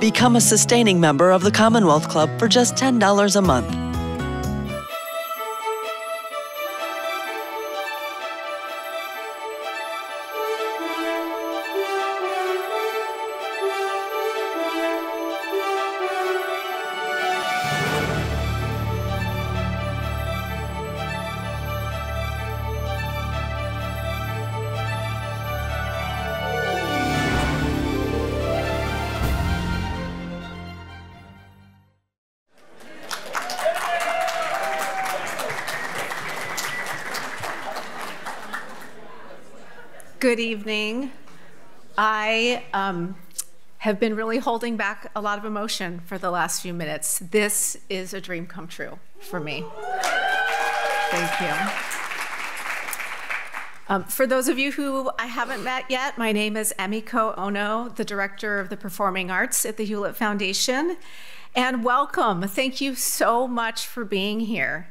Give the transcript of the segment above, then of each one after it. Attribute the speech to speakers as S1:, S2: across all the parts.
S1: Become a sustaining member of the Commonwealth Club for just $10 a month.
S2: Good evening. I um, have been really holding back a lot of emotion for the last few minutes. This is a dream come true for me. Thank you. Um, for those of you who I haven't met yet, my name is Emiko Ono, the Director of the Performing Arts at the Hewlett Foundation. And welcome. Thank you so much for being here.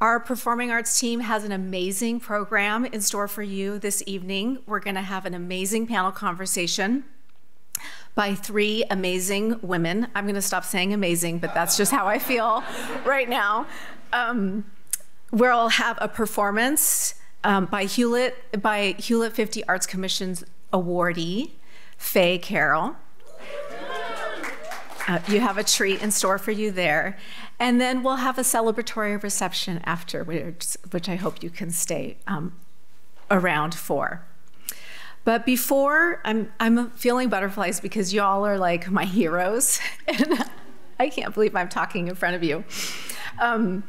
S2: Our performing arts team has an amazing program in store for you this evening. We're going to have an amazing panel conversation by three amazing women. I'm going to stop saying amazing, but that's just how I feel right now. Um, we'll have a performance um, by Hewlett by Hewlett 50 Arts Commission's awardee, Faye Carol. Uh, you have a treat in store for you there. And then we'll have a celebratory reception after, which, which I hope you can stay um, around for. But before, I'm, I'm feeling butterflies because y'all are like my heroes. And I can't believe I'm talking in front of you. Um,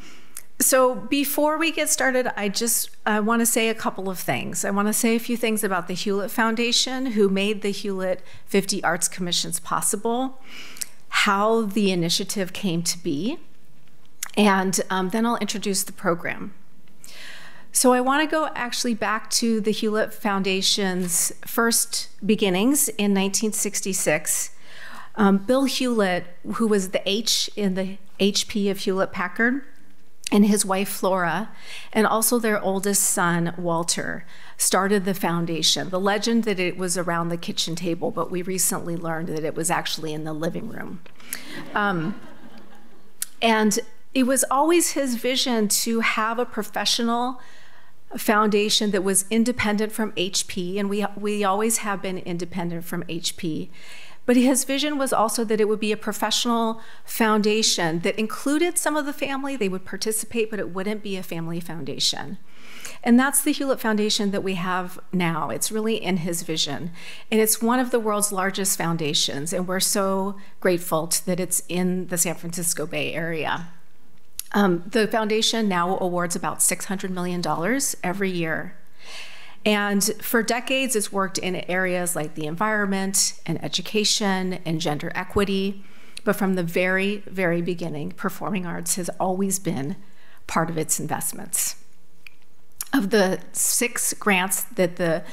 S2: so before we get started, I just I want to say a couple of things. I want to say a few things about the Hewlett Foundation, who made the Hewlett 50 Arts Commissions possible how the initiative came to be, and um, then I'll introduce the program. So I want to go actually back to the Hewlett Foundation's first beginnings in 1966. Um, Bill Hewlett, who was the H in the HP of Hewlett Packard, and his wife Flora, and also their oldest son Walter, started the foundation. The legend that it was around the kitchen table, but we recently learned that it was actually in the living room. Um, and it was always his vision to have a professional foundation that was independent from HP, and we, we always have been independent from HP. But his vision was also that it would be a professional foundation that included some of the family. They would participate, but it wouldn't be a family foundation. And that's the Hewlett Foundation that we have now. It's really in his vision. And it's one of the world's largest foundations. And we're so grateful that it's in the San Francisco Bay Area. Um, the foundation now awards about $600 million every year. And for decades, it's worked in areas like the environment and education and gender equity. But from the very, very beginning, performing arts has always been part of its investments. Of the six grants that the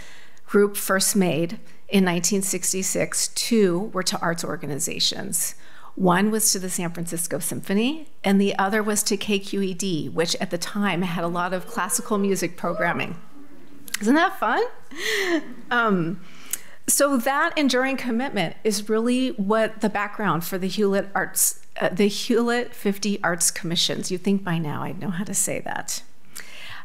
S2: group first made in 1966, two were to arts organizations. One was to the San Francisco Symphony, and the other was to KQED, which at the time had a lot of classical music programming. Isn't that fun? Um, so that enduring commitment is really what the background for the Hewlett Arts, uh, the Hewlett 50 Arts Commissions. You think by now I'd know how to say that.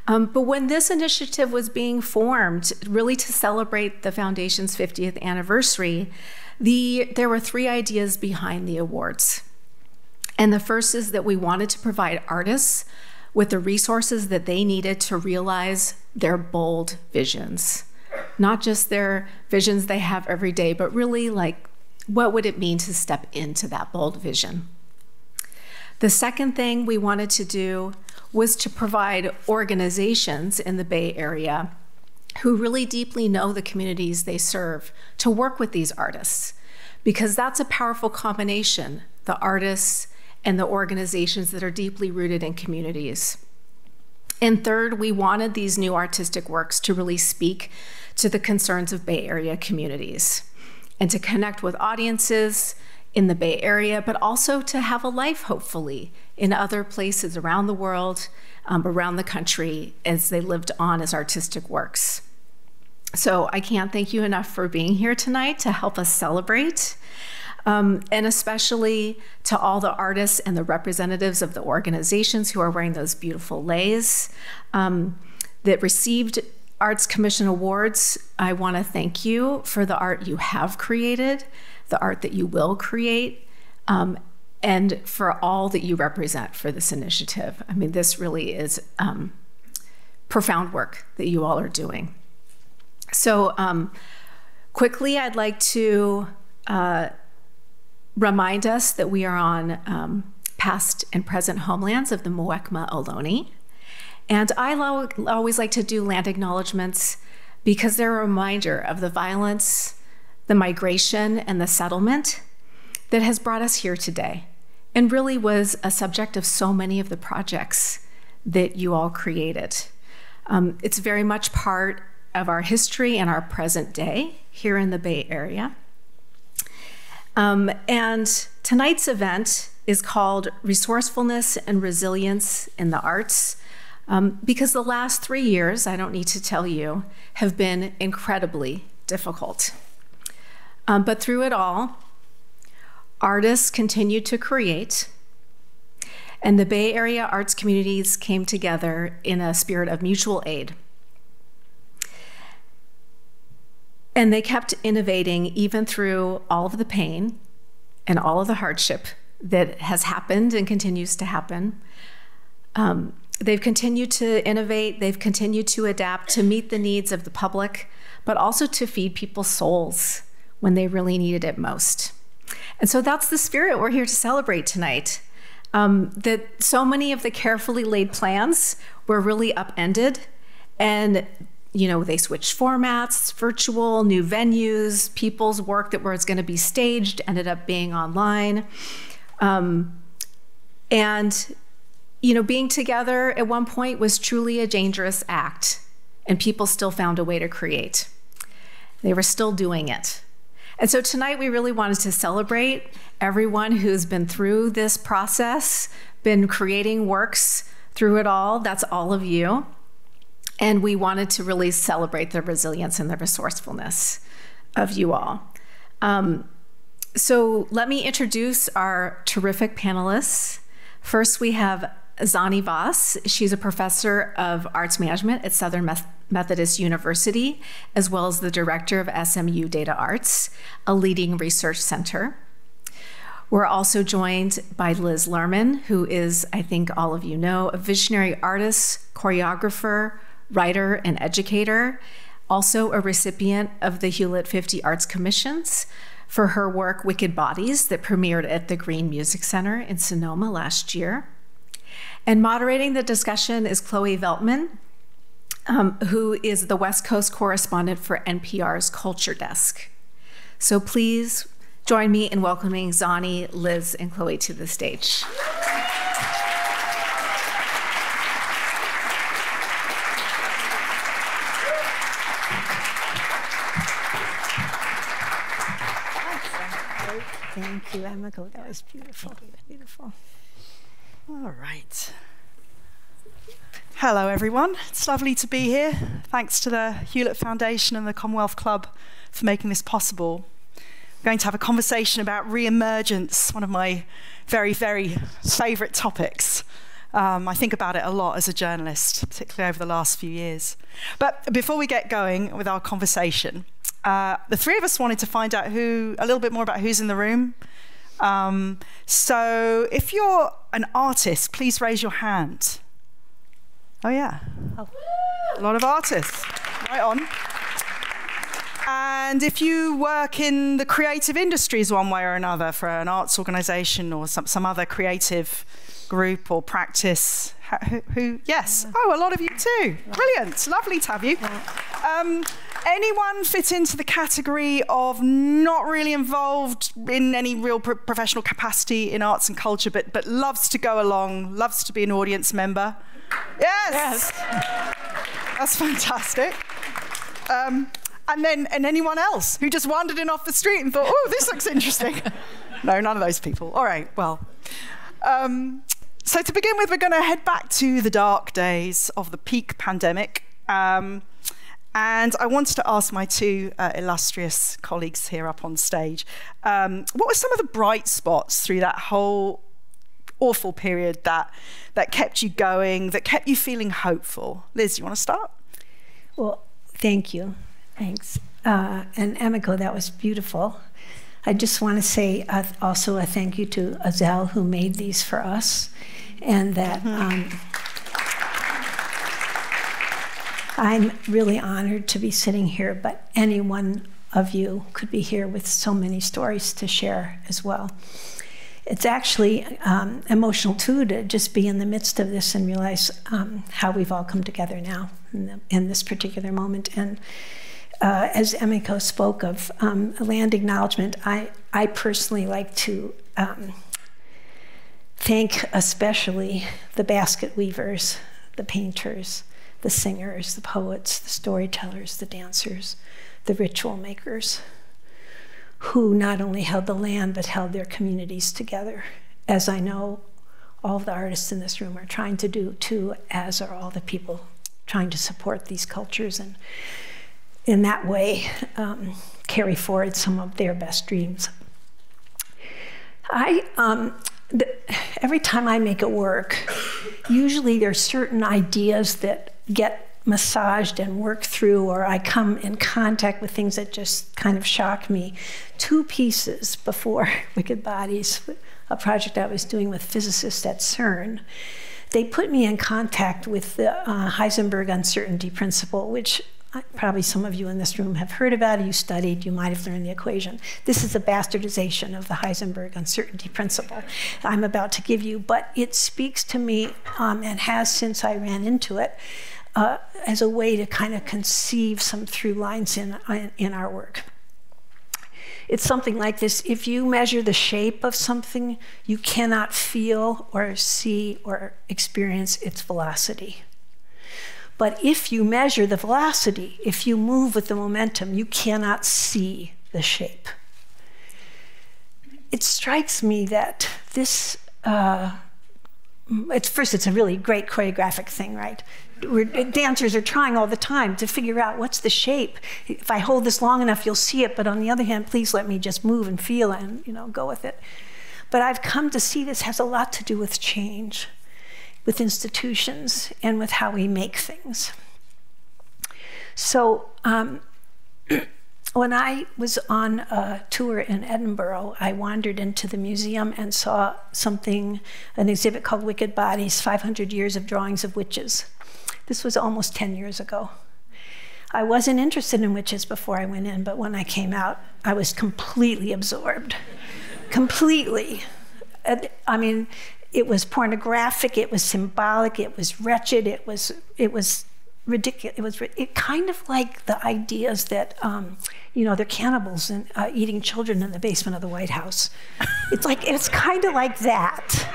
S2: Um, but when this initiative was being formed, really to celebrate the foundation's 50th anniversary, the, there were three ideas behind the awards. And the first is that we wanted to provide artists with the resources that they needed to realize their bold visions. Not just their visions they have every day, but really like what would it mean to step into that bold vision? The second thing we wanted to do was to provide organizations in the Bay Area who really deeply know the communities they serve to work with these artists, because that's a powerful combination the artists and the organizations that are deeply rooted in communities. And third, we wanted these new artistic works to really speak to the concerns of Bay Area communities and to connect with audiences in the Bay Area, but also to have a life, hopefully, in other places around the world, um, around the country, as they lived on as artistic works. So I can't thank you enough for being here tonight to help us celebrate. Um, and especially to all the artists and the representatives of the organizations who are wearing those beautiful leis um, that received Arts Commission awards. I want to thank you for the art you have created, the art that you will create, um, and for all that you represent for this initiative. I mean, this really is um, profound work that you all are doing. So, um, quickly, I'd like to uh, remind us that we are on um, past and present homelands of the Muwekma Ohlone. And I lo- always like to do land acknowledgements because they're a reminder of the violence, the migration, and the settlement that has brought us here today and really was a subject of so many of the projects that you all created. Um, it's very much part of our history and our present day here in the Bay Area. Um, and tonight's event is called Resourcefulness and Resilience in the Arts. Um, because the last three years, I don't need to tell you, have been incredibly difficult. Um, but through it all, artists continued to create, and the Bay Area arts communities came together in a spirit of mutual aid. And they kept innovating even through all of the pain and all of the hardship that has happened and continues to happen. Um, they've continued to innovate, they've continued to adapt to meet the needs of the public, but also to feed people's souls when they really needed it most. And so that's the spirit we're here to celebrate tonight. Um, that so many of the carefully laid plans were really upended and you know, they switched formats, virtual, new venues, people's work that was going to be staged ended up being online. Um, and, you know, being together at one point was truly a dangerous act, and people still found a way to create. They were still doing it. And so tonight we really wanted to celebrate everyone who's been through this process, been creating works through it all. That's all of you. And we wanted to really celebrate the resilience and the resourcefulness of you all. Um, so let me introduce our terrific panelists. First, we have Zannie Voss. She's a professor of arts management at Southern Methodist University, as well as the director of SMU Data Arts, a leading research center. We're also joined by Liz Lerman, who is, I think all of you know, a visionary artist, choreographer, writer, and educator, also a recipient of the Hewlett 50 Arts Commissions for her work Wicked Bodies that premiered at the Green Music Center in Sonoma last year. And moderating the discussion is Chloe Veltman, um, who is the West Coast correspondent for NPR's Culture Desk. So please join me in welcoming Zannie, Liz, and Chloe to the stage.
S3: Thank you, Emma. That was beautiful. Beautiful.
S4: All right. Hello, everyone. It's lovely to be here. Thanks to the Hewlett Foundation and the Commonwealth Club for making this possible. We're going to have a conversation about re-emergence, one of my very, very favourite topics. Um, I think about it a lot as a journalist, particularly over the last few years. But before we get going with our conversation, uh, the three of us wanted to find out who a little bit more about who's in the room. Um, so if you're an artist, please raise your hand. Oh yeah, oh. a lot of artists. Right on. And if you work in the creative industries one way or another for an arts organization or some, some other creative group or practice, who, who yes, oh, a lot of you too. Brilliant, lovely to have you. Um, anyone fit into the category of not really involved in any real pro- professional capacity in arts and culture, but, but loves to go along, loves to be an audience member? Yes! yes. That's fantastic. Um, and then, and anyone else who just wandered in off the street and thought, oh, this looks interesting. no, none of those people. All right, well. Um, so, to begin with, we're going to head back to the dark days of the peak pandemic. Um, And I wanted to ask my two uh, illustrious colleagues here up on stage um, what were some of the bright spots through that whole awful period that, that kept you going, that kept you feeling hopeful? Liz, you want to start?
S3: Well, thank you. Thanks. Uh, and Emiko, that was beautiful. I just want to say uh, also a thank you to Azel, who made these for us, and that. Mm-hmm. Um, I'm really honored to be sitting here, but any one of you could be here with so many stories to share as well. It's actually um, emotional too to just be in the midst of this and realize um, how we've all come together now in, the, in this particular moment. And uh, as Emiko spoke of um, land acknowledgement, I, I personally like to um, thank especially the basket weavers, the painters, the singers, the poets, the storytellers, the dancers, the ritual makers, who not only held the land but held their communities together, as I know all the artists in this room are trying to do too, as are all the people trying to support these cultures and in that way um, carry forward some of their best dreams. I um, the, every time I make a work, usually there's certain ideas that get massaged and work through, or I come in contact with things that just kind of shock me. Two pieces before Wicked Bodies, a project I was doing with physicists at CERN, they put me in contact with the uh, Heisenberg uncertainty principle, which probably some of you in this room have heard about, it, you studied, you might have learned the equation. This is a bastardization of the Heisenberg uncertainty principle I'm about to give you, but it speaks to me um, and has since I ran into it uh, as a way to kind of conceive some through lines in, in our work. It's something like this if you measure the shape of something, you cannot feel or see or experience its velocity. But if you measure the velocity, if you move with the momentum, you cannot see the shape. It strikes me that this, uh, it's, first, it's a really great choreographic thing, right? We're, dancers are trying all the time to figure out what's the shape. If I hold this long enough, you'll see it. But on the other hand, please let me just move and feel and you know go with it. But I've come to see this has a lot to do with change with institutions and with how we make things. So, um, when I was on a tour in Edinburgh, I wandered into the museum and saw something, an exhibit called Wicked Bodies 500 Years of Drawings of Witches. This was almost 10 years ago. I wasn't interested in witches before I went in, but when I came out, I was completely absorbed. completely. I mean, it was pornographic, it was symbolic, it was wretched, it was it was ridiculous. It was it kind of like the ideas that um, you know they're cannibals and uh, eating children in the basement of the White House. It's like it's kind of like that.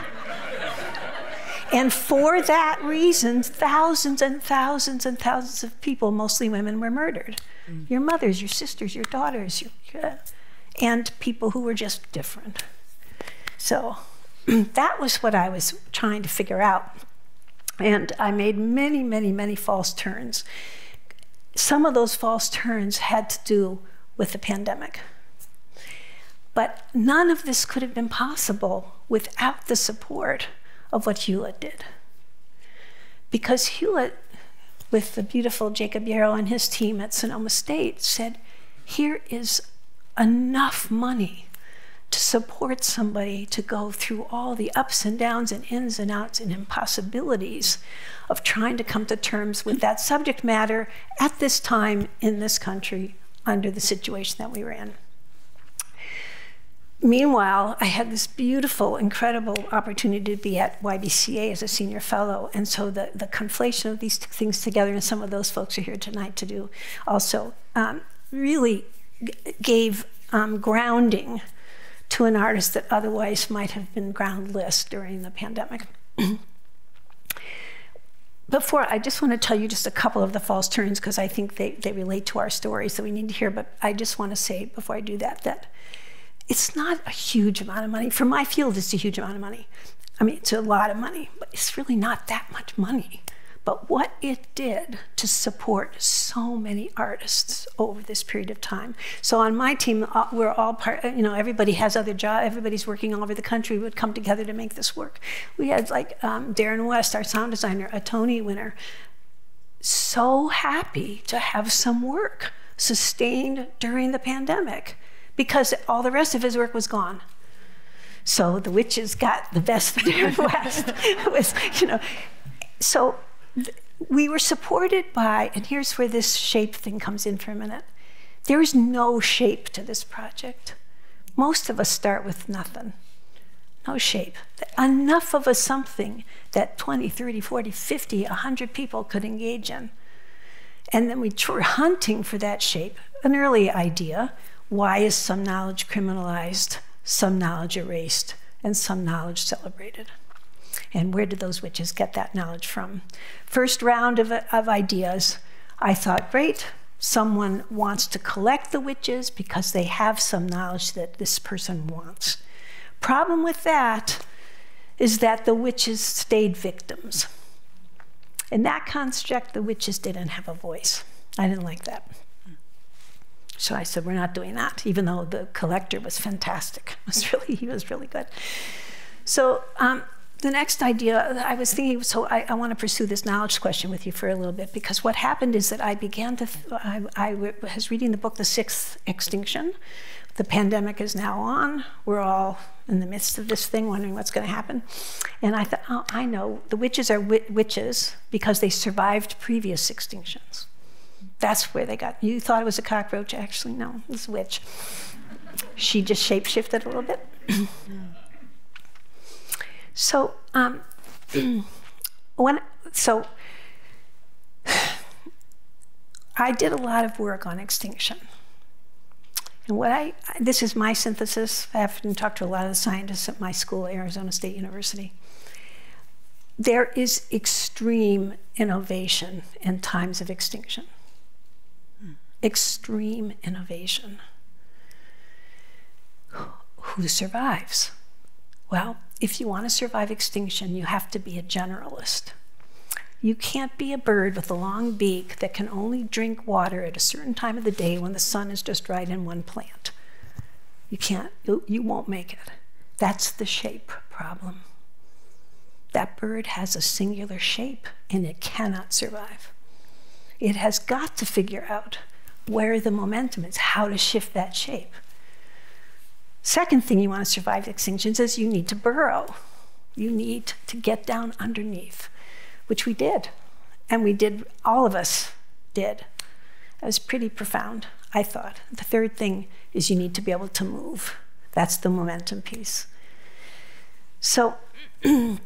S3: And for that reason, thousands and thousands and thousands of people, mostly women, were murdered. Mm. Your mothers, your sisters, your daughters, your, uh, and people who were just different. So that was what I was trying to figure out. And I made many, many, many false turns. Some of those false turns had to do with the pandemic. But none of this could have been possible without the support of what Hewlett did. Because Hewlett, with the beautiful Jacob Yarrow and his team at Sonoma State, said, here is enough money to support somebody to go through all the ups and downs and ins and outs and impossibilities of trying to come to terms with that subject matter at this time in this country under the situation that we were in. Meanwhile, I had this beautiful, incredible opportunity to be at YBCA as a senior fellow. And so the, the conflation of these things together, and some of those folks are here tonight to do also, um, really gave um, grounding to an artist that otherwise might have been groundless during the pandemic. Before, I just want to tell you just a couple of the false turns because I think they, they relate to our story, so we need to hear. But I just want to say before I do that that it's not a huge amount of money. For my field, it's a huge amount of money. I mean, it's a lot of money, but it's really not that much money. But what it did to support so many artists over this period of time. So on my team, uh, we're all part, you know, everybody has other jobs, everybody's working all over the country, would come together to make this work. We had like um, Darren West, our sound designer, a Tony winner, so happy to have some work sustained during the pandemic because all the rest of his work was gone. So the witches got the best of Darren West. was, you know, so we were supported by, and here's where this shape thing comes in for a minute. There is no shape to this project. Most of us start with nothing, no shape. Enough of a something that 20, 30, 40, 50, 100 people could engage in. And then we were hunting for that shape. An early idea why is some knowledge criminalized, some knowledge erased, and some knowledge celebrated? And where did those witches get that knowledge from? First round of, of ideas, I thought, great, someone wants to collect the witches because they have some knowledge that this person wants. Problem with that is that the witches stayed victims. In that construct, the witches didn't have a voice. I didn't like that. So I said, we're not doing that, even though the collector was fantastic. Was really, he was really good. So um, the next idea I was thinking, so I, I, want to pursue this knowledge question with you for a little bit because what happened is that I began to, I, I was reading the book The Sixth Extinction. The pandemic is now on. We're all in the midst of this thing, wondering what's going to happen. And I thought, oh, I know, the witches are witches because they survived previous extinctions. That's where they got. You thought it was a cockroach, actually, no, it was a witch. She just shapeshifted a little bit. So, um, when, so I did a lot of work on extinction. And what I, this is my synthesis. I have talked to a lot of the scientists at my school, Arizona State University. There is extreme innovation in times of extinction. Extreme innovation. Who survives? Well, if you want to survive extinction, you have to be a generalist. You can't be a bird with a long beak that can only drink water at a certain time of the day when the sun is just right in one plant. You can't, you won't make it. That's the shape problem. That bird has a singular shape and it cannot survive. It has got to figure out where the momentum is, how to shift that shape. Second thing you want to survive extinctions is you need to burrow. You need to get down underneath, which we did. And we did, all of us did. That was pretty profound, I thought. The third thing is you need to be able to move. That's the momentum piece. So I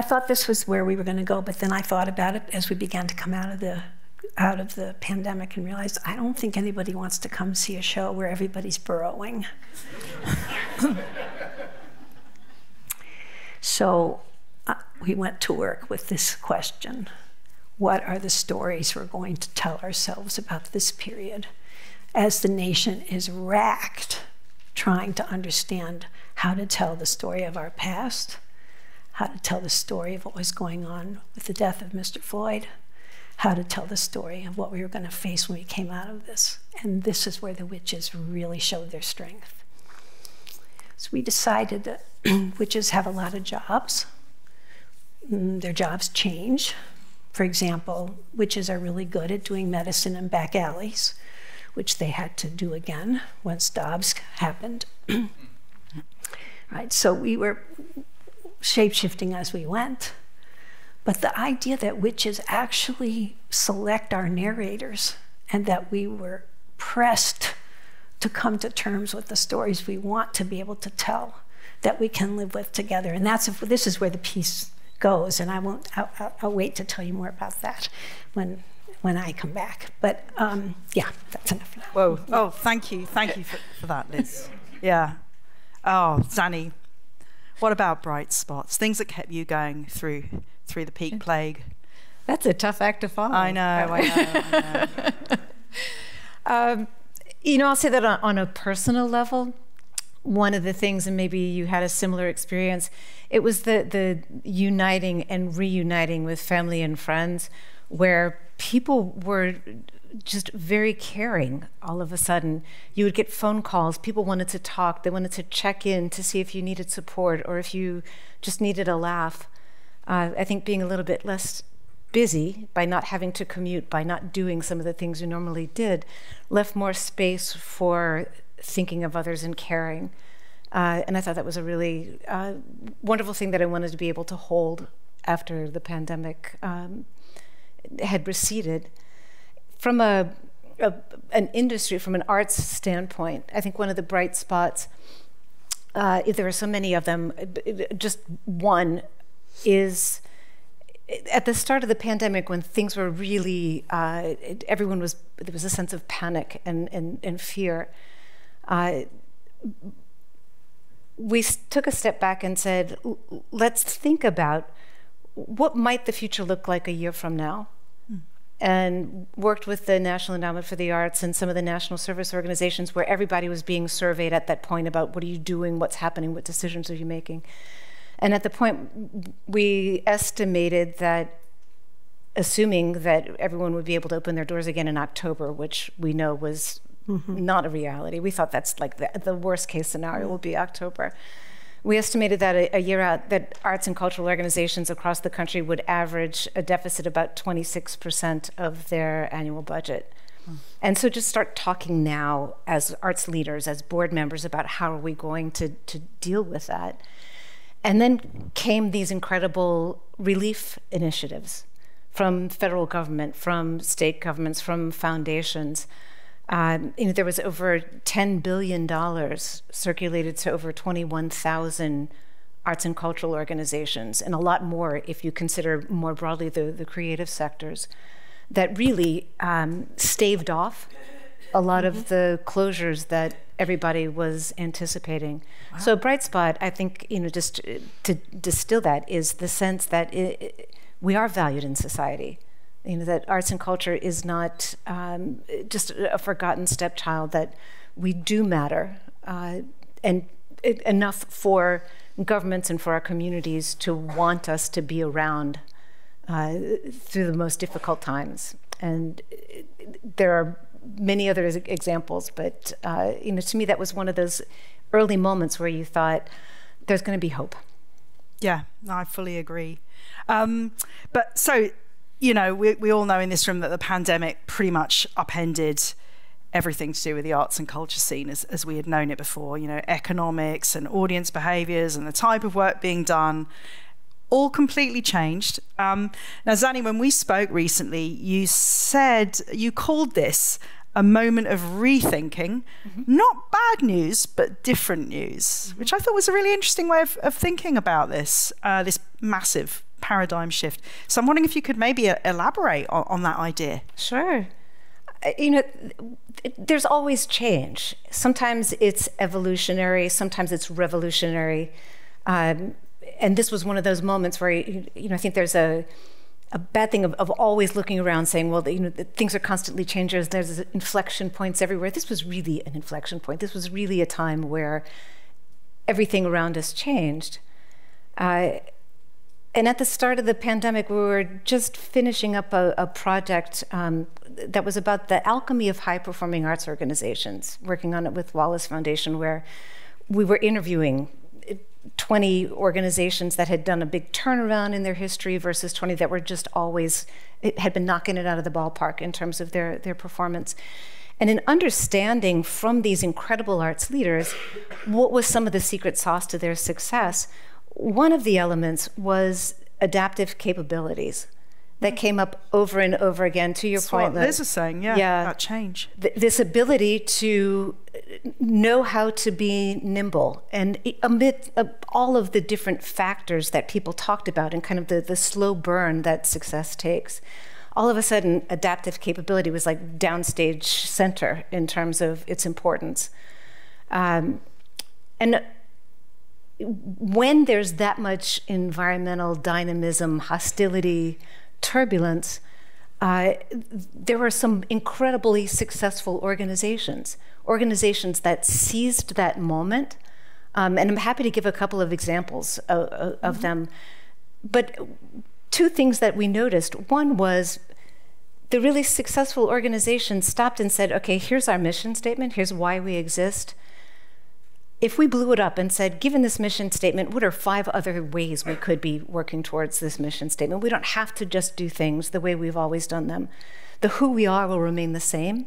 S3: thought this was where we were going to go, but then I thought about it as we began to come out of the out of the pandemic and realized I don't think anybody wants to come see a show where everybody's burrowing. so uh, we went to work with this question What are the stories we're going to tell ourselves about this period as the nation is racked trying to understand how to tell the story of our past, how to tell the story of what was going on with the death of Mr. Floyd? How to tell the story of what we were going to face when we came out of this. And this is where the witches really showed their strength. So we decided that witches have a lot of jobs. Mm, their jobs change. For example, witches are really good at doing medicine in back alleys, which they had to do again once Dobbs happened. right, so we were shape-shifting as we went. But the idea that witches actually select our narrators and that we were pressed to come to terms with the stories we want to be able to tell that we can live with together. And that's this is where the piece goes. And I won't. I'll, I'll wait to tell you more about that when when I come back. But um, yeah, that's enough. Now.
S4: Whoa! Oh, thank you, thank you for, for that, Liz. Yeah. Oh, Zannie, what about bright spots? Things that kept you going through through the peak plague.
S5: That's a tough act to follow.
S4: I know, I know. I know.
S5: um, you know, I'll say that on, on, a personal level, one of the things, and maybe you had a similar experience, it was the, the uniting and reuniting with family and friends where people were just very caring all of a sudden. You would get phone calls. People wanted to talk. They wanted to check in to see if you needed support or if you just needed a laugh. Uh, I think being a little bit less busy by not having to commute, by not doing some of the things you normally did, left more space for thinking of others and caring. Uh, and I thought that was a really uh, wonderful thing that I wanted to be able to hold after the pandemic um, had receded from a, a, an industry, from an arts standpoint, I think one of the bright spots, uh, there are so many of them, just one is at the start of the pandemic when things were really, uh, everyone was, there was a sense of panic and, and, and fear. Uh, we took a step back and said, let's think about what might the future look like a year from now? and worked with the National Endowment for the Arts and some of the national service organizations where everybody was being surveyed at that point about what are you doing, what's happening, what decisions are you making. And at the point, we estimated that, assuming that everyone would be able to open their doors again in October, which we know was mm-hmm. not a reality. We thought that's like the, the worst case scenario will be October. We estimated that a, a, year out, that arts and cultural organizations across the country would average a deficit about 26% of their annual budget. Hmm. And so just start talking now as arts leaders, as board members, about how are we going to, to deal with that. And then came these incredible relief initiatives from federal government, from state governments, from foundations. Um, you know, there was over $10 billion circulated to over 21,000 arts and cultural organizations, and a lot more if you consider more broadly the, the creative sectors, that really um, staved off a lot mm-hmm. of the closures that everybody was anticipating. Wow. So, bright spot, I think, you know, just to distill that, is the sense that it, it, we are valued in society you know that arts and culture is not um, just a forgotten stepchild that we do matter uh, and it, enough for governments and for our communities to want us to be around uh, through the most difficult times and there are many other examples but uh, you know to me that was one of those early moments where you thought there's going to be hope.
S4: Yeah i fully agree. Um, but so you know, we, we all know in this room that the pandemic pretty much upended everything to do with the arts and culture scene as, as we had known it before, you know, economics and audience behaviors and the type of work being done, all completely changed. Um, now, Zannie, when we spoke recently, you said you called this a moment of rethinking, mm-hmm. not bad news, but different news, mm-hmm. which I thought was a really interesting way of, of thinking about this, uh, this massive paradigm shift. So I'm wondering if you could maybe uh, elaborate on, on that idea.
S5: Sure. Uh, you know, there's always change. Sometimes it's evolutionary, sometimes it's revolutionary. Um, and this was one of those moments where, you know, I think there's a, a bad thing of, of always looking around saying, well, you know, things are constantly changing. There's inflection points everywhere. This was really an inflection point. This was really a time where everything around us changed. Uh, and at the start of the pandemic, we were just finishing up a, a project um, that was about the alchemy of high performing arts organizations, working on it with Wallace Foundation, where we were interviewing 20 organizations that had done a big turnaround in their history versus 20 that were just always, had been knocking it out of the ballpark in terms of their, their performance. And in understanding from these incredible arts leaders what was some of the secret sauce to their success, one of the elements was adaptive capabilities that came up over and over again. To your
S4: That's
S5: point,
S4: what Liz is saying, yeah, yeah, about change.
S5: Th- this ability to know how to be nimble, and amid uh, all of the different factors that people talked about, and kind of the, the slow burn that success takes. All of a sudden, adaptive capability was like downstage center in terms of its importance. Um, and when there's that much environmental dynamism, hostility, turbulence, uh, there were some incredibly successful organizations, organizations that seized that moment Um, and I'm happy to give a couple of examples of, of mm-hmm. them. But two things that we noticed one was the really successful organizations stopped and said, okay, here's our mission statement, here's why we exist. If we blew it up and said, given this mission statement, what are five other ways we could be working towards this mission statement? We don't have to just do things the way we've always done them. The who we are will remain the same,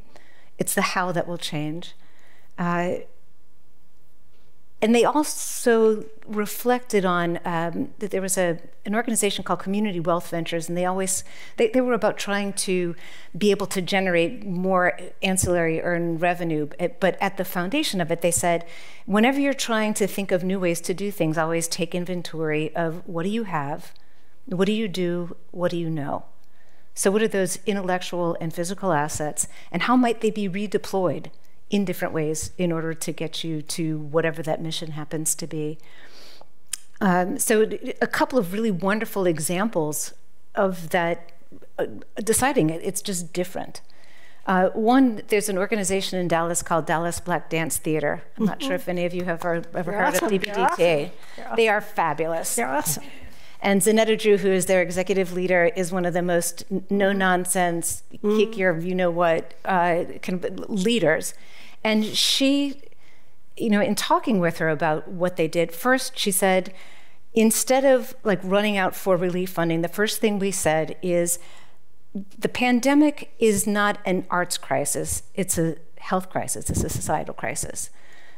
S5: it's the how that will change. Uh, and they also reflected on um, that there was a, an organization called Community Wealth Ventures, and they always they, they were about trying to be able to generate more ancillary earned revenue. But at the foundation of it, they said, whenever you're trying to think of new ways to do things, always take inventory of what do you have, what do you do, what do you know. So, what are those intellectual and physical assets, and how might they be redeployed? In different ways in order to get you to whatever that mission happens to be. Um, so, a couple of really wonderful examples of that uh, deciding it, it's just different. Uh, one, there's an organization in Dallas called Dallas Black Dance Theater. I'm not sure mm-hmm. if any of you have ever, ever heard awesome. of DBDTA. Awesome. Awesome. They are fabulous.
S3: They're awesome.
S5: And Zenetta Drew, who is their executive leader, is one of the most no nonsense, mm. kick your you know what uh, kind of leaders. And she, you know, in talking with her about what they did, first she said, instead of like running out for relief funding, the first thing we said is the pandemic is not an arts crisis, it's a health crisis, it's a societal crisis.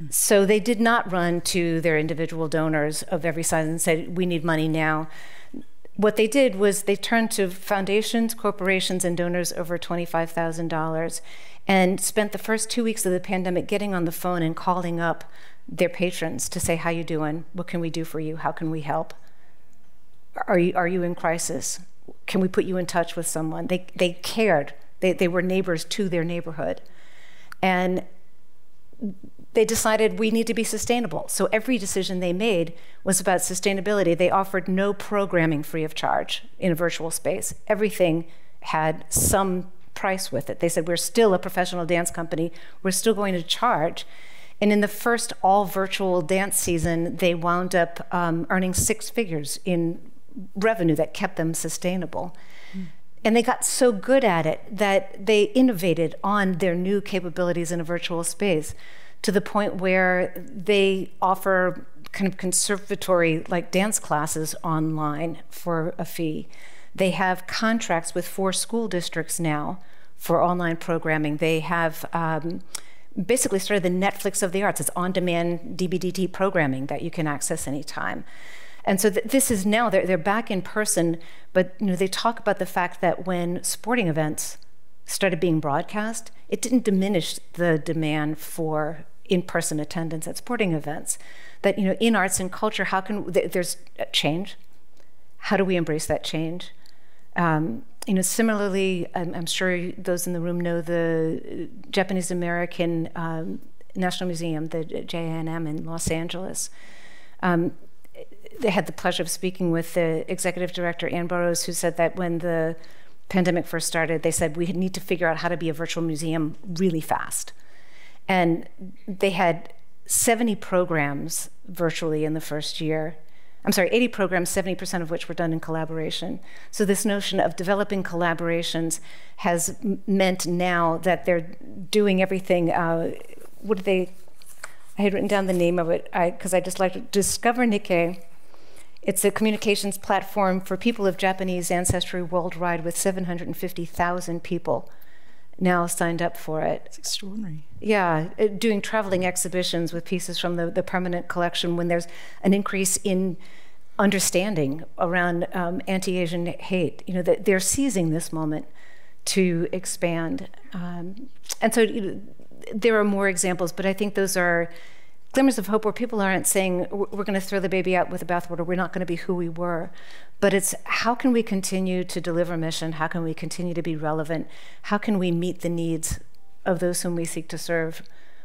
S5: So they did not run to their individual donors of every size and said, we need money now. What they did was they turned to foundations, corporations, and donors over $25,000 and spent the first two weeks of the pandemic getting on the phone and calling up their patrons to say, How you doing? What can we do for you? How can we help? Are you, are you in crisis? Can we put you in touch with someone? They, they cared. They, they were neighbors to their neighborhood. And they decided we need to be sustainable. So every decision they made was about sustainability. They offered no programming free of charge in a virtual space. Everything had some price with it. They said, We're still a professional dance company, we're still going to charge. And in the first all virtual dance season, they wound up um, earning six figures in revenue that kept them sustainable. Mm. And they got so good at it that they innovated on their new capabilities in a virtual space to the point where they offer kind of conservatory like dance classes online for a fee. They have contracts with four school districts now for online programming. They have um, basically started the Netflix of the arts. It's on demand DBDT programming that you can access anytime. And so th- this is now, they're, they're back in person, but you know, they talk about the fact that when sporting events started being broadcast, it didn't diminish the demand for in-person attendance at sporting events. That you know, in arts and culture, how can th- there's change? How do we embrace that change? Um, you know, similarly, I'm, I'm, sure those in the room know the Japanese American um, National Museum, the JANM in Los Angeles. Um, they had the pleasure of speaking with the executive director, Ann Burroughs, who said that when the pandemic first started, they said we need to figure out how to be a virtual museum really fast. And they had 70 programs virtually in the first year I'm sorry, 80 programs, 70% of which were done in collaboration. So this notion of developing collaborations has meant now that they're doing everything. Uh, what do they? I had written down the name of it because I, I, just like to Discover Nikkei. It's a communications platform for people of Japanese ancestry worldwide with 750,000 people now signed up for it.
S4: It's extraordinary.
S5: Yeah, uh, doing traveling exhibitions with pieces from the, the permanent collection when there's an increase in understanding around um, anti-Asian hate. You know, that they're seizing this moment to expand. Um, and so you know, there are more examples, but I think those are glimmers of hope where people aren't saying we're going to throw the baby out with the bathwater, we're not going to be who we were. But it's how can we continue to deliver mission? How can we continue to be relevant? How can we meet the needs of those whom we seek to serve?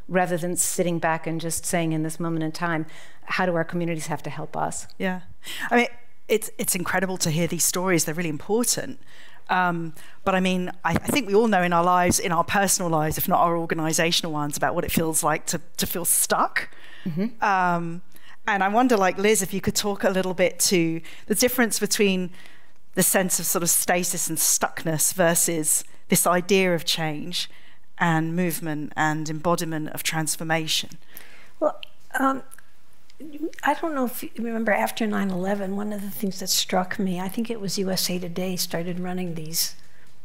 S5: rather than sitting back and just saying in this moment in time, how do our communities have to help us?
S4: Yeah. I mean, it's, it's incredible to hear these stories. They're really important. Um, but I mean, I, I, think we all know in our lives, in our personal lives, if not our organizational ones, about what it feels like to, to feel stuck. Mm-hmm. Um, And I wonder, like Liz, if you could talk a little bit to the difference between the sense of sort of stasis and stuckness versus this idea of change and movement and embodiment of transformation.
S3: Well, um, I don't know if you remember after 9 11, one of the things that struck me, I think it was USA Today started running these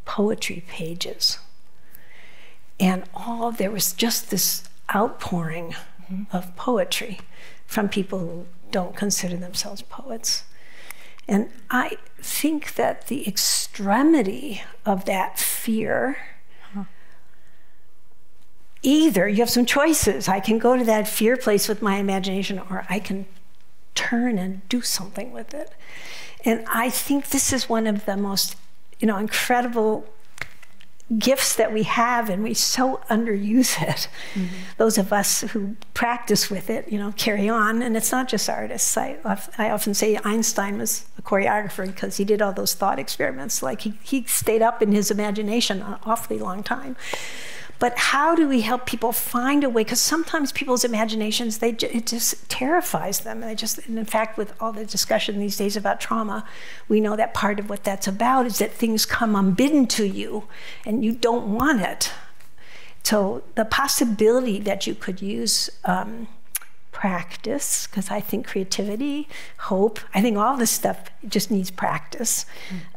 S3: poetry pages. And all there was just this outpouring mm-hmm. of poetry from people who don't consider themselves poets. And I think that the extremity of that fear either you have some choices. I can go to that fear place with my imagination, or I can turn and do something with it. And I think this is one of the most, you know, incredible gifts that we have and we so underuse it. Mm-hmm. Those of us who practice with it, you know, carry on. And it's not just artists. I, I often say Einstein was a choreographer because he did all those thought experiments. Like he, he stayed up in his imagination an awfully long time. But how do we help people find a way? Because sometimes people's imaginations, they it just terrifies them. They just, and in fact, with all the discussion these days about trauma, we know that part of what that's about is that things come unbidden to you, and you don't want it. So the possibility that you could use. Um, practice because I think creativity, hope, I think all this stuff just needs practice.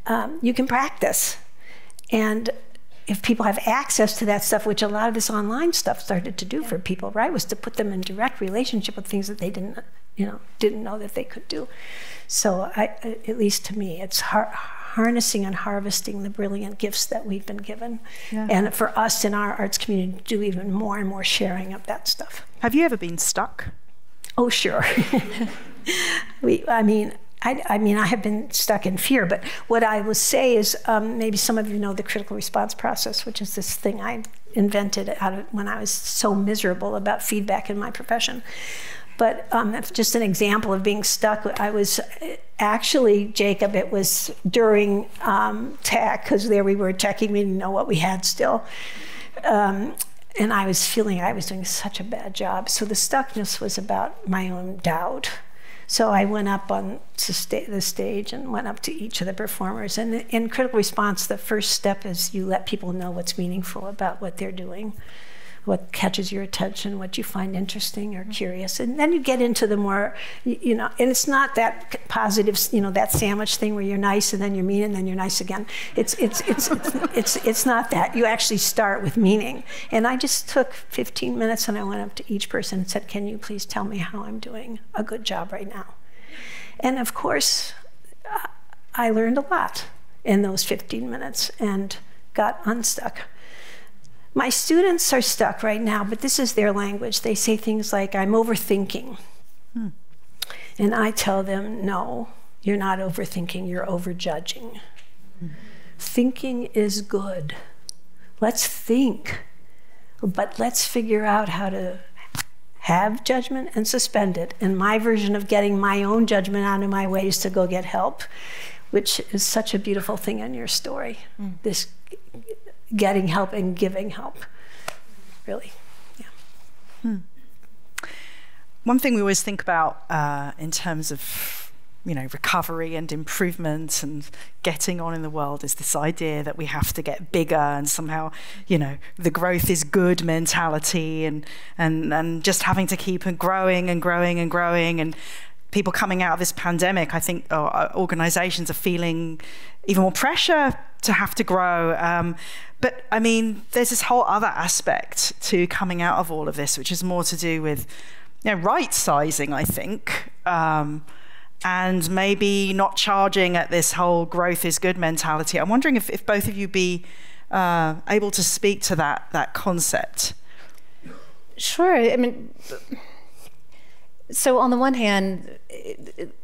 S3: Mm. Um, you can practice. And if people have access to that stuff, which a lot of this online stuff started to do for people, right, was to put them in direct relationship with things that they didn't, you know, didn't know that they could do. So, I, uh, at least to me, it's har- harnessing and harvesting the brilliant gifts that we've been given, yeah. and for us in our arts community, to do even more and more sharing of that stuff.
S4: Have you ever been stuck?
S3: Oh, sure. we, I mean, I, I, mean, I have been stuck in fear, but what I will say is um, maybe some of you know the critical response process, which is this thing I invented out of when I was so miserable about feedback in my profession. But um, just an example of being stuck. I was actually, Jacob, it was during um, tech, because there we were checking, we didn't know what we had still. Um, and I was feeling I was doing such a bad job. So the stuckness was about my own doubt so I went up on the stage and went up to each of the performers. And in critical response, the first step is you let people know what's meaningful about what they're doing what catches your attention, what you find interesting or curious. And then you get into the more, you know, and it's not that positive, you know, that sandwich thing where you're nice and then you're mean and then you're nice again. It's, it's, it's, it's, it's, it's not that. You actually start with meaning. And I just took 15 minutes and I went up to each person and said, Can you please tell me how I'm doing a good job right now? And of course, I learned a lot in those 15 minutes and got unstuck. My students are stuck right now, but this is their language. They say things like, I'm overthinking. Hmm. And I tell them, no, you're not overthinking, you're overjudging. Hmm. Thinking is good. Let's think, but let's figure out how to have judgment and suspend it. And my version of getting my own judgment out of my way is to go get help, which is such a beautiful thing in your story. Mm. This getting help and giving help. Really, yeah. Hmm.
S4: One thing we always think about uh, in terms of you know recovery and improvement and getting on in the world is this idea that we have to get bigger and somehow you know the growth is good mentality and and and just having to keep and growing and growing and growing and people coming out of this pandemic i think uh, organizations are feeling even more pressure to have to grow um, but I mean, there's this whole other aspect to coming out of all of this, which is more to do with you know, right sizing, I think, um, and maybe not charging at this whole growth is good mentality. I'm wondering if, if both of you be uh, able to speak to that that concept.
S5: Sure. I mean, so on the one hand,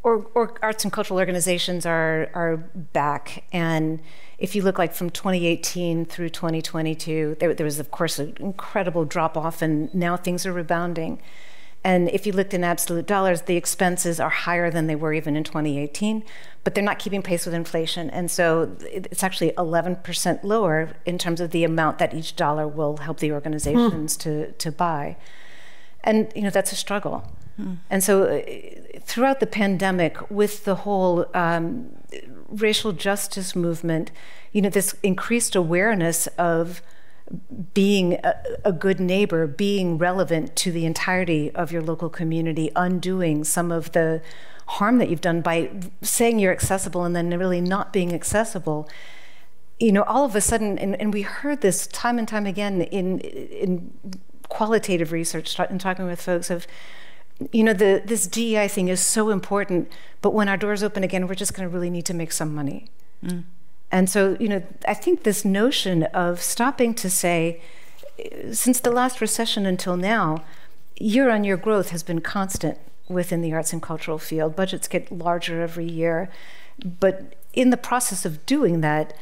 S5: or, or arts and cultural organizations are are back and if you look like from 2018 through 2022, there, there was, of course, an incredible drop off, and now things are rebounding. And if you looked in absolute dollars, the expenses are higher than they were even in 2018, but they're not keeping pace with inflation. And so it's actually 11% lower in terms of the amount that each dollar will help the organizations mm. to, to buy. And you know that's a struggle. Mm. And so, uh, throughout the pandemic, with the whole um, racial justice movement, you know, this increased awareness of being a, a, good neighbor, being relevant to the entirety of your local community, undoing some of the harm that you've done by saying you're accessible and then really not being accessible. You know, all of a sudden, and, and we heard this time and time again in in qualitative research and talking with folks of, you know, the this DEI thing is so important, but when our doors open again, we're just going to really need to make some money. Mm. And so, you know, I think this notion of stopping to say, since the last recession until now, year on year growth has been constant within the arts and cultural field. Budgets get larger every year. But in the process of doing that,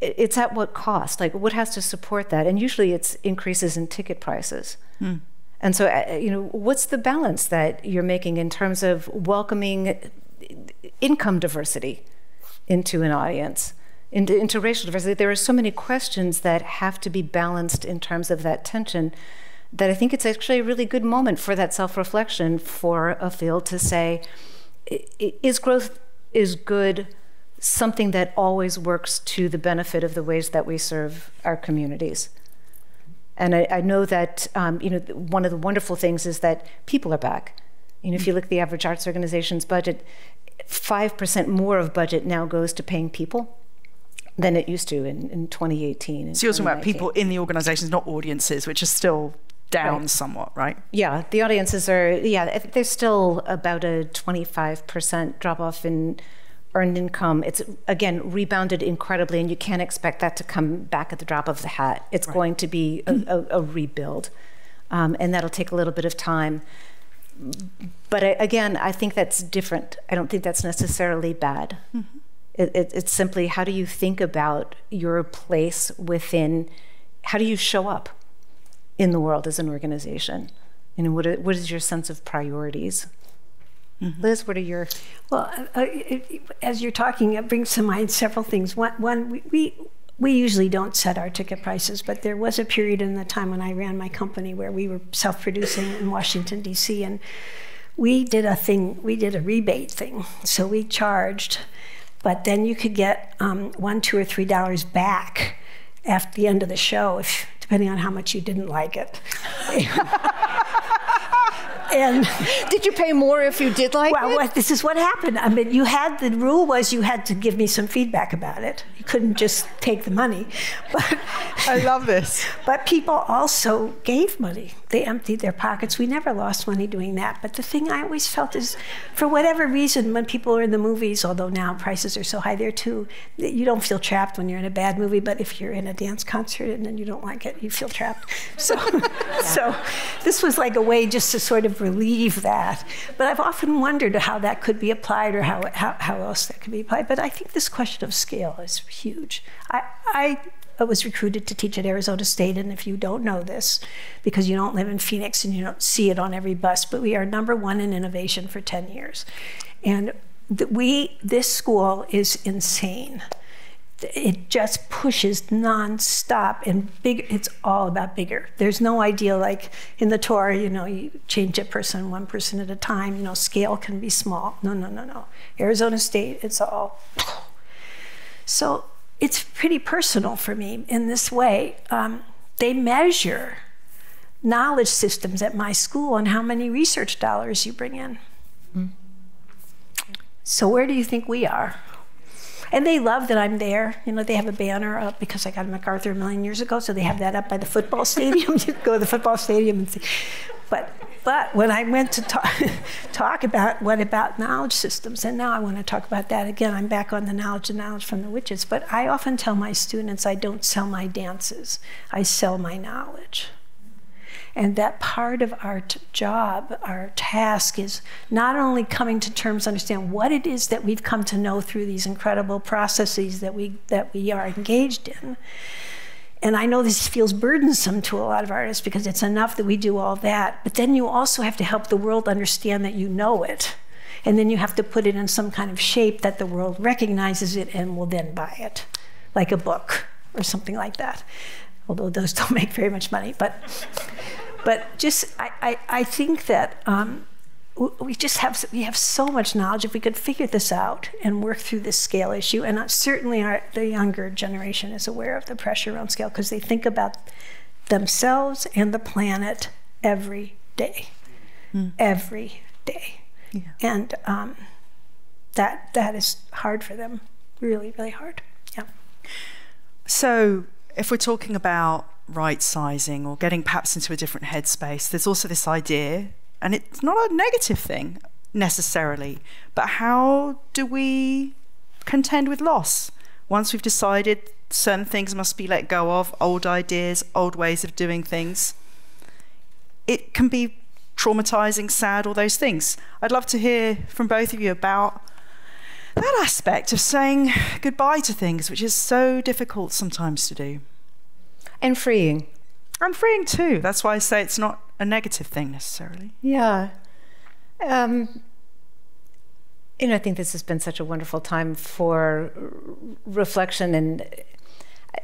S5: it's at what cost? Like, what has to support that? And usually it's increases in ticket prices. Hmm. And so, uh, you know, what's the balance that you're making in terms of welcoming income diversity into an audience? into, into racial diversity, there are so many questions that have to be balanced in terms of that tension that I think it's actually a really good moment for that self reflection for a field to say, is growth is good something that always works to the benefit of the ways that we serve our communities? And I, I know that um, you know one of the wonderful things is that people are back. You know, if you look at the average arts organization's budget, five percent more of budget now goes to paying people than it used to in, in 2018.
S4: So you're talking about people in the organizations, not audiences, which are still down right. somewhat, right?
S5: Yeah, the audiences are, yeah, there's still about a 25% drop off in earned income. It's, again, rebounded incredibly, and you can't expect that to come back at the drop of the hat. It's right. going to be a, a, a rebuild, um, and that'll take a little bit of time. But I, again, I think that's different. I don't think that's necessarily bad. Mm-hmm. It, it, it's simply how do you think about your place within, how do you show up in the world as an organization? And what, what is your sense of priorities? Mm-hmm. Liz, what are your?
S3: Well, uh, uh it, as you're talking, it brings to mind several things. One, one we, we, we usually don't set our ticket prices, but there was a period in the time when I ran my company where we were self-producing in Washington D.C. and we did a thing. We did a rebate thing, so we charged but then you could get um, one, two, or three dollars back at the end of the show, if, depending on how much you didn't like it.
S5: and did you pay more if you did like
S3: well,
S5: it?
S3: Well, this is what happened. I mean, you had the rule was you had to give me some feedback about it. You couldn't just take the money. But
S4: I love this.
S3: But people also gave money. They emptied their pockets. We never lost money doing that. But the thing I always felt is, for whatever reason, when people are in the movies, although now prices are so high there too, you don't feel trapped when you're in a bad movie. But if you're in a dance concert and then you don't like it, you feel trapped. So, yeah. so this was like a way just to sort of relieve that. But I've often wondered how that could be applied or how, how, how else that could be applied. But I think this question of scale is huge. I, I Uh, was recruited to teach at Arizona State, and if you don't know this, because you don't live in Phoenix and you don't see it on every bus, but we are number one in innovation for 10 years. And we, this school is insane it just pushes nonstop and big. It's all about bigger. There's no idea like in the tour, you know, you change a person one person at a time. You know, scale can be small. No, no, no, no. Arizona State, it's all. So it's pretty personal for me in this way. Um, they measure knowledge systems at my school and how many research dollars you bring in. So where do you think we are? And they love that I'm there. You know, they have a banner up because I got a MacArthur a million years ago, so they have that up by the football stadium. you go to the football stadium and see. But but when I went to talk, talk about what about knowledge systems, and now I want to talk about that again. I'm back on the knowledge and knowledge from the witches. But I often tell my students I don't sell my dances, I sell my knowledge. And that part of our job, our task, is not only coming to terms, understand what it is that we've come to know through these incredible processes that we that we are engaged in. And I know this feels burdensome to a lot of artists because it's enough that we do all that, but then you also have to help the world understand that you know it. And then you have to put it in some kind of shape that the world recognizes it and will then buy it, like a book or something like that. Although those don't make very much money, but but just, I, I, I think that um, we just have we have so much knowledge. If we could figure this out and work through this scale issue, and certainly our, the younger generation is aware of the pressure around scale because they think about themselves and the planet every day, mm. every day, yeah. and um, that that is hard for them. Really, really hard. Yeah.
S4: So, if we're talking about right sizing or getting perhaps into a different headspace, there's also this idea and it's not a negative thing necessarily, but how do we contend with loss? Once we've decided certain things must be let go of, old ideas, old ways of doing things, it can be traumatizing, sad, all those things. I'd love to hear from both of you about that aspect of saying goodbye to things, which is so difficult sometimes to do.
S5: And freeing.
S4: And freeing too. That's why I say it's not a negative thing necessarily.
S5: Yeah. Um, you know, I think this has been such a wonderful time for reflection, and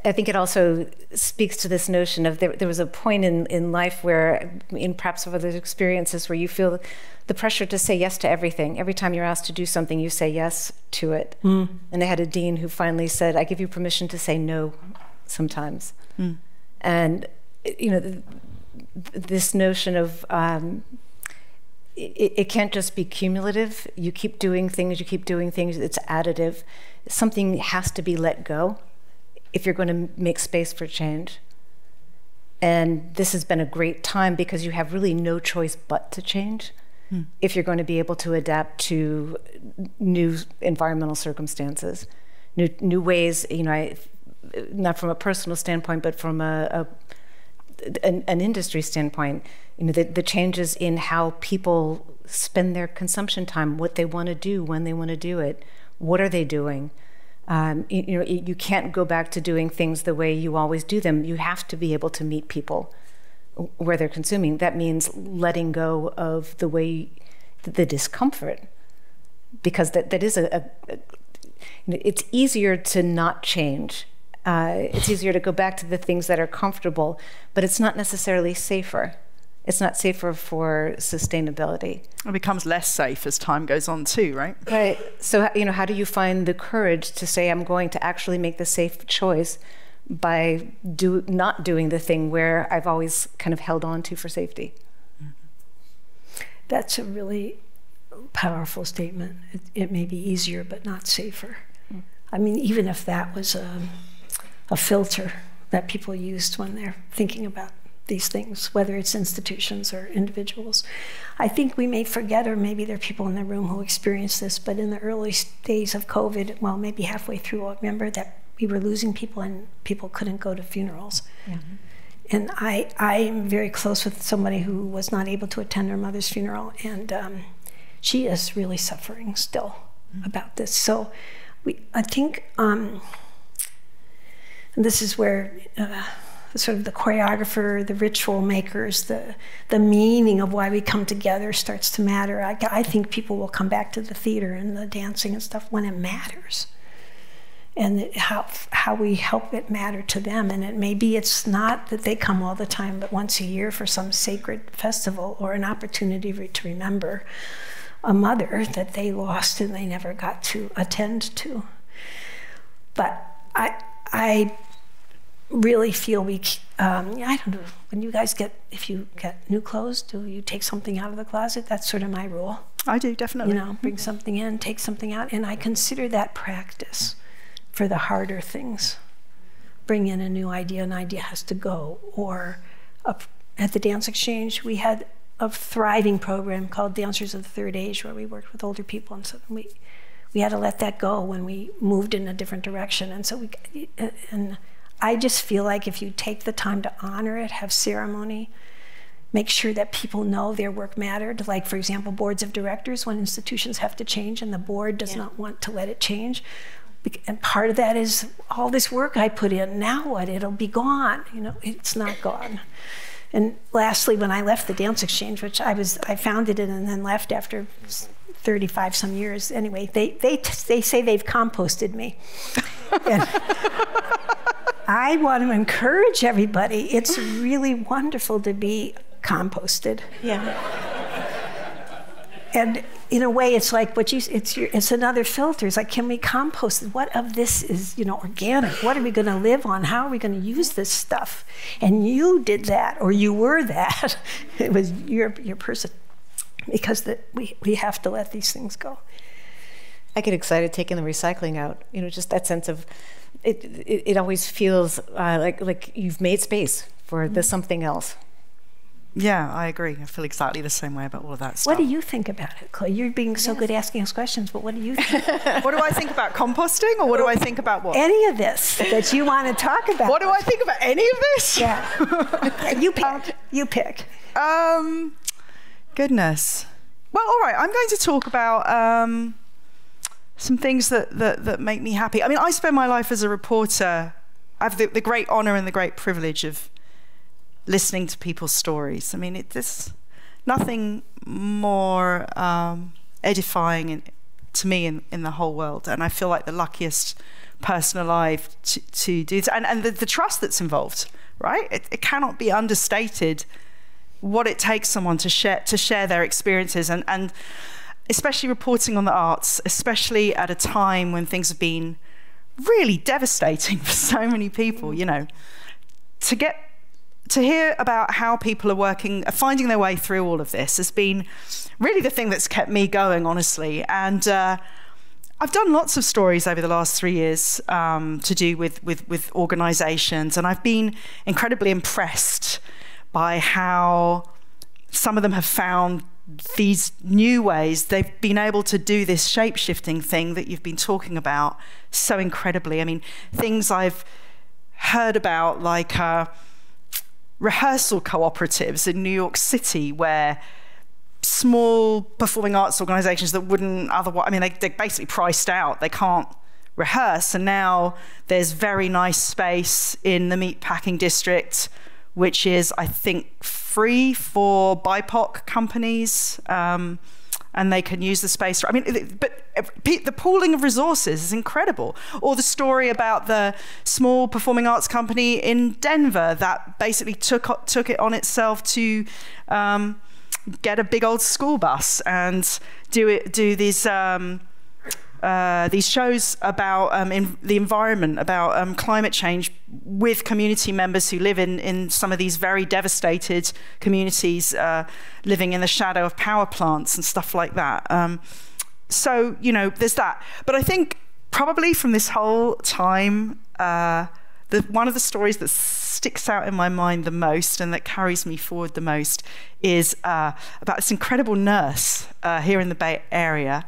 S5: I think it also speaks to this notion of there, there was a point in, in life where, in perhaps of other experiences, where you feel the pressure to say yes to everything. Every time you're asked to do something, you say yes to it. Mm. And I had a dean who finally said, I give you permission to say no sometimes. Mm. And, you know, this notion of um, it, it, can't just be cumulative. You keep doing things, you keep doing things, it's additive. Something has to be let go if you're going to make space for change. And this has been a great time because you have really no choice but to change hmm. if you're going to be able to adapt to new environmental circumstances, new, new ways, you know, I, not from a personal standpoint, but from a, a an, an industry standpoint, you know, the, the changes in how people spend their consumption time, what they want to do, when they want to do it, what are they doing. Um, you, you, know, you can't go back to doing things the way you always do them. You have to be able to meet people where they're consuming. That means letting go of the way the discomfort, because that, that is a, a, a it's easier to not change uh, it's easier to go back to the things that are comfortable, but it's not necessarily safer. It's not safer for sustainability.
S4: It becomes less safe as time goes on, too, right?
S5: Right. So, you know, how do you find the courage to say, I'm going to actually make the safe choice by do, not doing the thing where I've always kind of held on to for safety?
S3: That's a really powerful statement. It, it may be easier, but not safer. Mm. I mean, even if that was a a filter that people used when they're thinking about these things, whether it's institutions or individuals. I think we may forget, or maybe there are people in the room who experienced this, but in the early days of COVID, well, maybe halfway through, I remember that we were losing people and people couldn't go to funerals. Mm-hmm. And I, I am very close with somebody who was not able to attend her mother's funeral, and um, she is really suffering still mm-hmm. about this. So we, I think. Um, and this is where uh, sort of the choreographer, the ritual makers, the, the meaning of why we come together starts to matter. I, I think people will come back to the theater and the dancing and stuff when it matters. And how, how we help it matter to them. And it maybe it's not that they come all the time, but once a year for some sacred festival or an opportunity to remember a mother that they lost and they never got to attend to. But I, I really feel we, um, I don't know, when you guys get, if you get new clothes, do you take something out of the closet? That's sort of my rule.
S4: I do, definitely.
S3: You know, bring something in, take something out. And I consider that practice for the harder things. Bring in a new idea, an idea has to go. Or at the Dance Exchange, we had a thriving program called Dancers of the Third Age where we worked with older people. And so we, we had to let that go when we moved in a different direction. And so we, and I just feel like if you take the time to honor it, have ceremony, make sure that people know their work mattered. Like, for example, boards of directors, when institutions have to change and the board does yeah. not want to let it change. And part of that is all this work I put in. Now what? It'll be gone. You know, it's not gone. And lastly, when I left the Dance Exchange, which I was, I founded it and then left after 35 some years. Anyway, they, they, they say they've composted me. I want to encourage everybody. It's really wonderful to be composted.
S5: Yeah.
S3: and in a way, it's like what you. It's your. It's another filter. It's like, can we compost? What of this is you know organic? What are we going to live on? How are we going to use this stuff? And you did that, or you were that. it was your your person, because that we we have to let these things go.
S5: I get excited taking the recycling out. You know, just that sense of it. It, it always feels uh, like like you've made space for the something else.
S4: Yeah, I agree. I feel exactly the same way about all of that stuff.
S3: What do you think about it, Chloe? You're being so good asking us questions, but what do you think?
S4: what do I think about composting, or what do I think about what?
S3: Any of this that you want to talk about?
S4: What do I think about any of this?
S3: Yeah. you pick. you pick.
S4: Um, goodness. Well, all right. I'm going to talk about um, some things that, that that make me happy. I mean, I spend my life as a reporter. I have the, the great honor and the great privilege of listening to people's stories. I mean, it, there's nothing more um, edifying in, to me in, in the whole world. And I feel like the luckiest person alive to, to do that. And, and the, the trust that's involved, right? It, it cannot be understated what it takes someone to share, to share their experiences. And, and especially reporting on the arts, especially at a time when things have been really devastating for so many people, you know, to get to hear about how people are working, finding their way through all of this has been really the thing that's kept me going, honestly. And uh, I've done lots of stories over the last three years um, to do with, with, with organizations, and I've been incredibly impressed by how some of them have found these new ways they've been able to do this shape shifting thing that you've been talking about so incredibly. I mean, things I've heard about, like, uh, rehearsal cooperatives in New York City where small performing arts organizations that wouldn't otherwise, I mean, they, they're basically priced out. They can't rehearse. And now there's very nice space in the meatpacking district, which is, I think, free for BIPOC companies. Um, and they can use the space. I mean, but the pooling of resources is incredible. Or the story about the small performing arts company in Denver that basically took took it on itself to um, get a big old school bus and do it do these. Um, uh, these shows about um, the environment, about um, climate change, with community members who live in, in some of these very devastated communities, uh, living in the shadow of power plants and stuff like that. Um, so, you know, there's that. But I think probably from this whole time, uh, the, one of the stories that sticks out in my mind the most and that carries me forward the most is uh, about this incredible nurse uh, here in the Bay Area.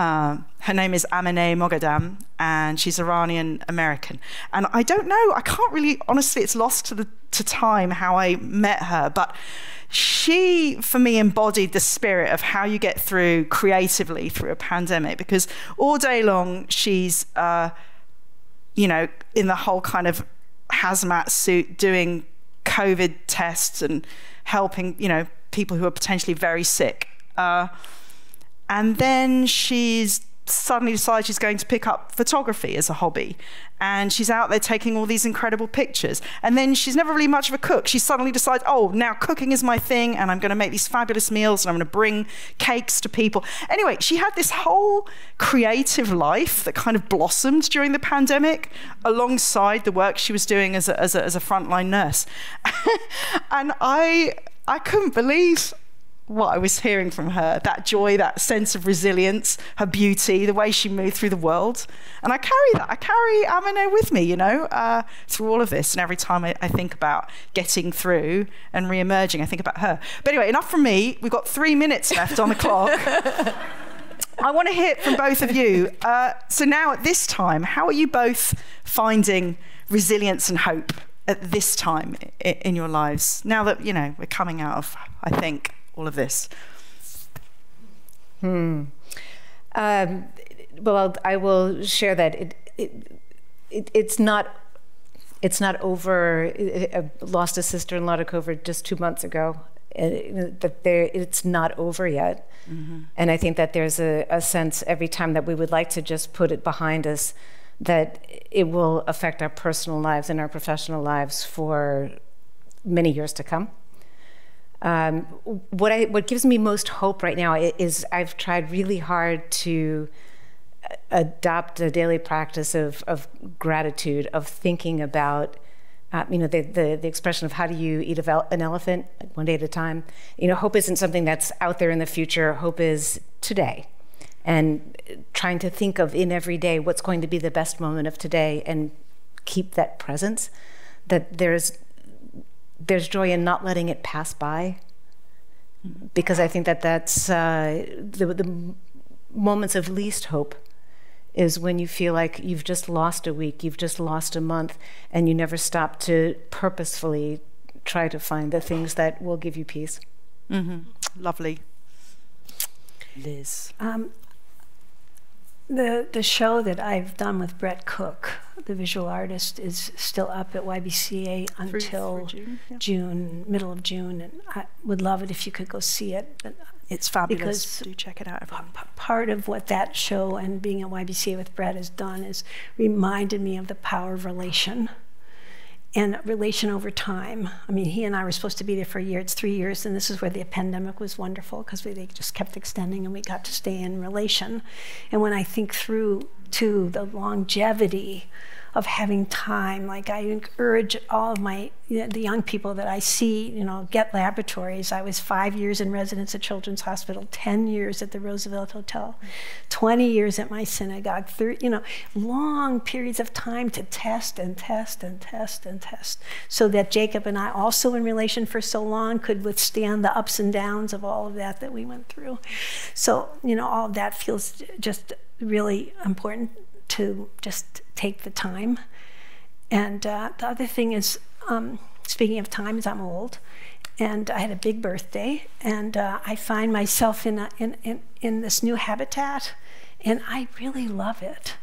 S4: Uh, her name is Amineh Moghaddam, and she's Iranian American. And I don't know, I can't really, honestly, it's lost to, the, to time how I met her, but she, for me, embodied the spirit of how you get through creatively through a pandemic because all day long she's, uh, you know, in the whole kind of hazmat suit doing COVID tests and helping, you know, people who are potentially very sick. Uh, and then she's suddenly decides she's going to pick up photography as a hobby. And she's out there taking all these incredible pictures. And then she's never really much of a cook. She suddenly decides, oh, now cooking is my thing, and I'm going to make these fabulous meals, and I'm going to bring cakes to people. Anyway, she had this whole creative life that kind of blossomed during the pandemic alongside the work she was doing as a, as a, as a frontline nurse. and I, I couldn't believe what I was hearing from her that joy, that sense of resilience, her beauty, the way she moved through the world. And I carry that. I carry Amineh with me, you know, uh, through all of this. And every time I, I think about getting through and re emerging, I think about her. But anyway, enough from me. We've got three minutes left on the clock. I want to hear from both of you. Uh, so now, at this time, how are you both finding resilience and hope at this time in your lives? Now that, you know, we're coming out of, I think, all of this?
S5: Hmm. Um, well, I will share that it, it, it, it's not it's not over. I lost a sister-in-law to COVID just two months ago. That there, it's not over yet, mm-hmm. and I think that there's a, a sense every time that we would like to just put it behind us, that it will affect our personal lives and our professional lives for many years to come. Um, what I what gives me most hope right now is I've tried really hard to adopt a daily practice of, of gratitude, of thinking about, uh, you know, the, the, the, expression of how do you eat an elephant one day at a time. You know, hope isn't something that's out there in the future. Hope is today. And trying to think of in every day what's going to be the best moment of today and keep that presence, that there's, there's joy in not letting it pass by. Because I think that that's uh, the, the moments of least hope is when you feel like you've just lost a week, you've just lost a month, and you never stop to purposefully try to find the things that will give you peace.
S4: Mm-hmm. Lovely. Liz. Um,
S3: the, the show that I've done with Brett Cook, the visual artist, is still up at YBCA until through, through June, yeah. June, middle of June, and I would love it if you could go see it. But
S4: it's fabulous. Because Do check it out.
S3: Part of what that show and being at YBCA with Brett has done is reminded me of the power of relation and relation over time. I mean, he and I were supposed to be there for a year. It's three years, and this is where the pandemic was wonderful because they just kept extending and we got to stay in relation. And when I think through to the longevity of having time. Like I encourage all of my you know, the young people that I see, you know, get laboratories. I was five years in residence at Children's Hospital, ten years at the Roosevelt Hotel, twenty years at my synagogue. 30, you know, long periods of time to test and test and test and test, so that Jacob and I, also in relation for so long, could withstand the ups and downs of all of that that we went through. So you know, all of that feels just really important to just take the time. And uh, the other thing is, um, speaking of time, is I'm old, and I had a big birthday, and uh, I find myself in, a, in, in, in this new habitat, and I really love it.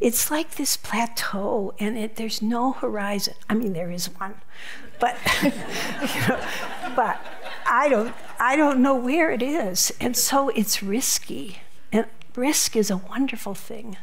S3: It's like this plateau, and it, there's no horizon. I mean, there is one, but you know, but I don't I don't know where it is, and so it's risky. And risk is a wonderful thing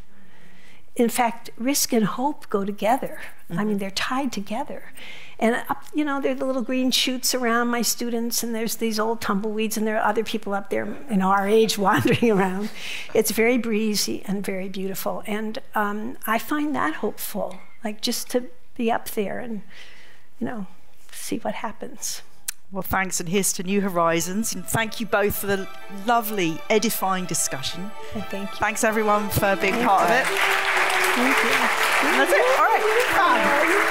S3: in fact, risk and hope go together. Mm-hmm. I mean, they're tied together. And up, you know, there are the little green shoots around my students, and there's these old tumbleweeds, and there are other people up there, you know, our age wandering around. It's very breezy and very beautiful, and um, I find that hopeful. Like just to be up there and, you know, see what happens.
S4: Well, thanks, and here's to New Horizons. And thank you both for the lovely, edifying discussion.
S3: And thank you.
S4: Thanks, everyone, for being thank part you. of it.
S3: Thank you.
S4: And that's it. All right.
S3: Beautiful.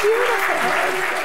S3: Beautiful.